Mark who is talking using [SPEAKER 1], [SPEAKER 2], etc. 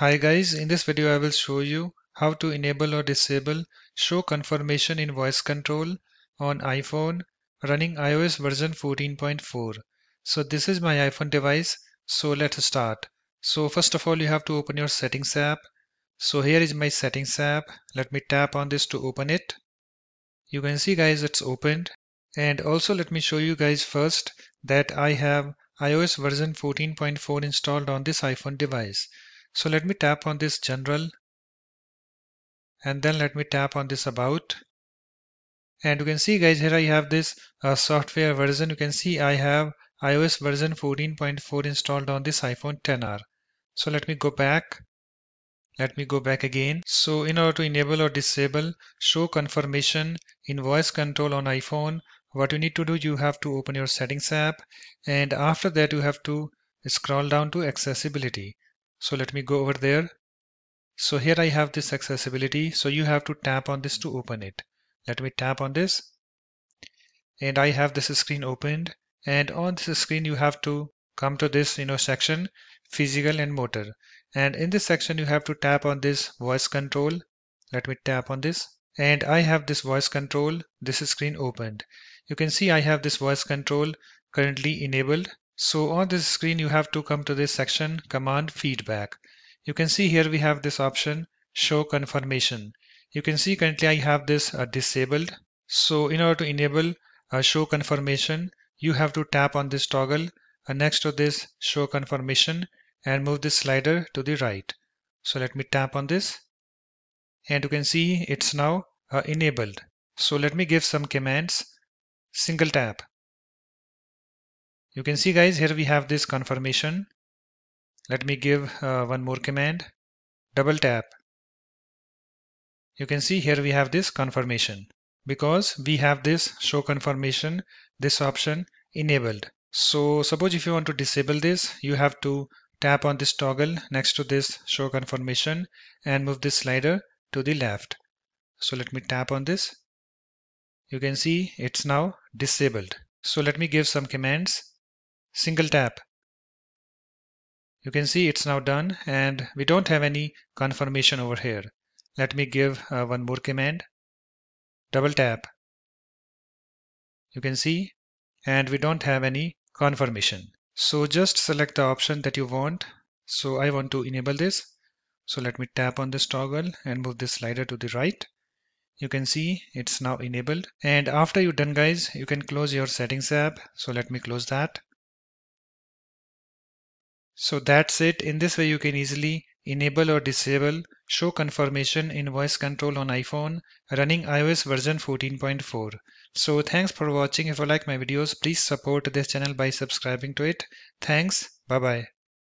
[SPEAKER 1] Hi guys, in this video I will show you how to enable or disable show confirmation in voice control on iPhone running iOS version 14.4. So this is my iPhone device. So let's start. So first of all you have to open your settings app. So here is my settings app. Let me tap on this to open it. You can see guys it's opened. And also let me show you guys first that I have iOS version 14.4 installed on this iPhone device. So let me tap on this general and then let me tap on this about. And you can see guys here I have this uh, software version. You can see I have iOS version 14.4 installed on this iPhone 10R so let me go back. Let me go back again. So in order to enable or disable show confirmation in voice control on iPhone what you need to do you have to open your settings app. And after that you have to scroll down to accessibility so let me go over there. So here I have this accessibility. So you have to tap on this to open it. Let me tap on this. And I have this screen opened. And on this screen, you have to come to this you know section, physical and motor. And in this section, you have to tap on this voice control. Let me tap on this. And I have this voice control, this screen opened. You can see I have this voice control currently enabled. So on this screen, you have to come to this section, command feedback. You can see here we have this option, show confirmation. You can see currently I have this uh, disabled. So in order to enable uh, show confirmation, you have to tap on this toggle uh, next to this show confirmation and move this slider to the right. So let me tap on this and you can see it's now uh, enabled. So let me give some commands. Single tap. You can see guys, here we have this confirmation. Let me give uh, one more command. Double tap. You can see here we have this confirmation. Because we have this show confirmation, this option enabled. So suppose if you want to disable this, you have to tap on this toggle next to this show confirmation and move this slider to the left. So let me tap on this. You can see it's now disabled. So let me give some commands single tap. You can see it's now done and we don't have any confirmation over here. Let me give uh, one more command. Double tap. You can see and we don't have any confirmation. So just select the option that you want. So I want to enable this. So let me tap on this toggle and move this slider to the right. You can see it's now enabled. And after you're done guys, you can close your settings app. So let me close that. So that's it. In this way, you can easily enable or disable show confirmation in voice control on iPhone running iOS version 14.4. So thanks for watching. If you like my videos, please support this channel by subscribing to it. Thanks. Bye bye.